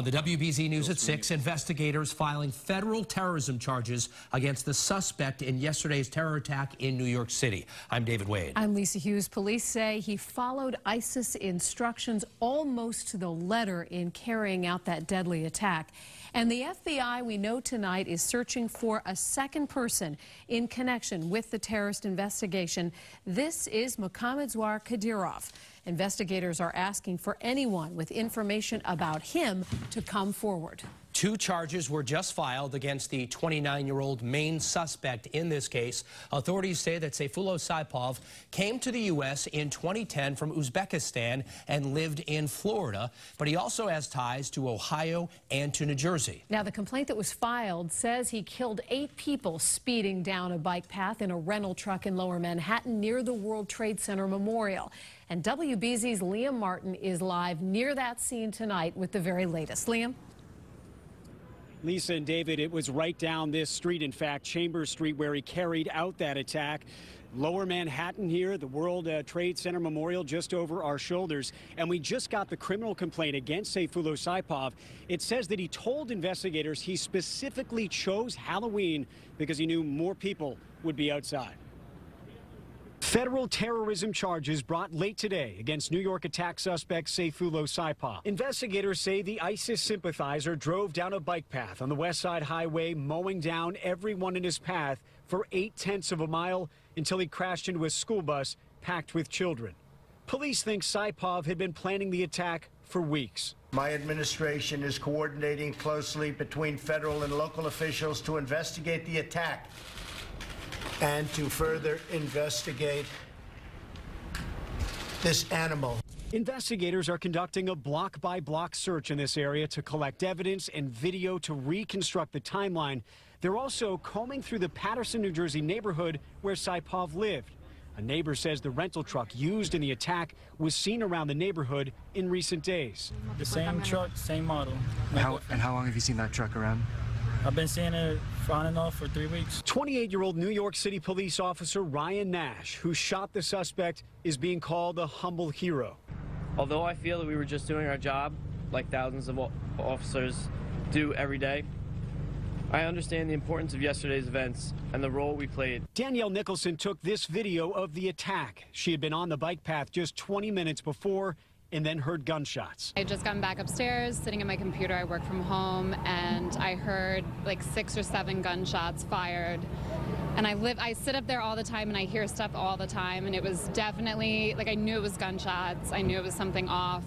On the WBZ News at 6, investigators filing federal terrorism charges against the suspect in yesterday's terror attack in New York City. I'm David Wade. I'm Lisa Hughes. Police say he followed ISIS instructions almost to the letter in carrying out that deadly attack. And the FBI, we know tonight, is searching for a second person in connection with the terrorist investigation. This is Mukhammadzoir Kadirov. Investigators are asking for anyone with information about him to come forward. Two charges were just filed against the 29-year-old main suspect in this case. Authorities say that Sayfullo Saipov came to the U.S. in 2010 from Uzbekistan and lived in Florida, but he also has ties to Ohio and to New Jersey. Now, the complaint that was filed says he killed eight people speeding down a bike path in a rental truck in lower Manhattan near the World Trade Center Memorial. And WBZ's Liam Martin is live near that scene tonight with the very latest. Liam? Lisa and David, it was right down this street, in fact, Chambers Street, where he carried out that attack. Lower Manhattan here, the World uh, Trade Center Memorial just over our shoulders. And we just got the criminal complaint against Sayfullo Saipov. It says that he told investigators he specifically chose Halloween because he knew more people would be outside. Federal terrorism charges brought late today against New York attack suspect Sayfullo Saipov. Investigators say the ISIS sympathizer drove down a bike path on the West Side Highway, mowing down everyone in his path for eight tenths of a mile until he crashed into a school bus packed with children. Police think Saipov had been planning the attack for weeks. My administration is coordinating closely between federal and local officials to investigate the attack and to further investigate this animal. Investigators are conducting a block by block search in this area to collect evidence and video to reconstruct the timeline. They're also combing through the Paterson, New Jersey neighborhood where Saipov lived. A neighbor says the rental truck used in the attack was seen around the neighborhood in recent days. The same truck, same model. How, and how long have you seen that truck around? I've been seeing it on and off for three weeks. 28-year-old New York City police officer Ryan Nash, who shot the suspect, is being called a humble hero. Although I feel that we were just doing our job, like thousands of officers do every day, I understand the importance of yesterday's events and the role we played. Danielle Nicholson took this video of the attack. She had been on the bike path just 20 minutes before and then heard gunshots. I just gotten back upstairs, sitting at my computer. I work from home, and I heard like six or seven gunshots fired. And I live, I sit up there all the time, and I hear stuff all the time. And it was definitely like I knew it was gunshots. I knew it was something off.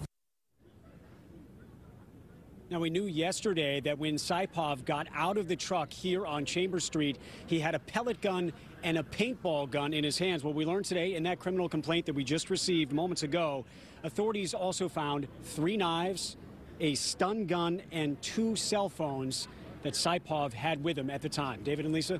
Now, we knew yesterday that when Saipov got out of the truck here on Chambers Street, he had a pellet gun and a paintball gun in his hands. What we learned today in that criminal complaint that we just received moments ago, authorities also found three knives, a stun gun, and two cell phones that Saipov had with him at the time. David and Lisa?